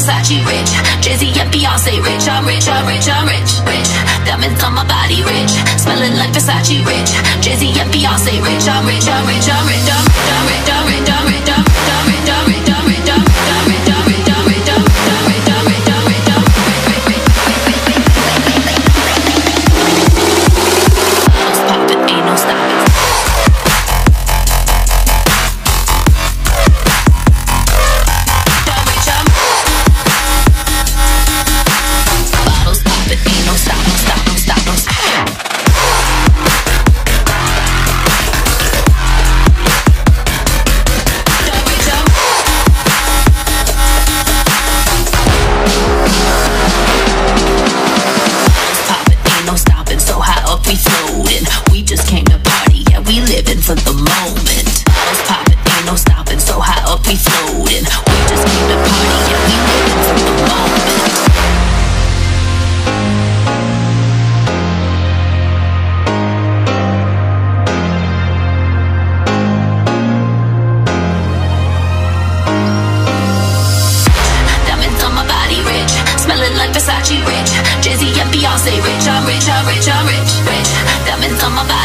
Versace rich, Jay-Z and Beyonce rich. I'm rich, I'm rich, I'm rich, rich. Diamonds on my body rich, smelling like Versace rich, Jay-Z and Beyonce rich. I'm rich, I'm rich, I'm rich.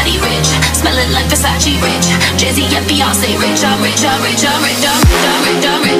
body rich, smelling like Versace rich, Jay-Z, and Beyonce. I'm rich, I'm rich, I'm rich, I'm rich, I'm rich, I'm rich. I'm rich.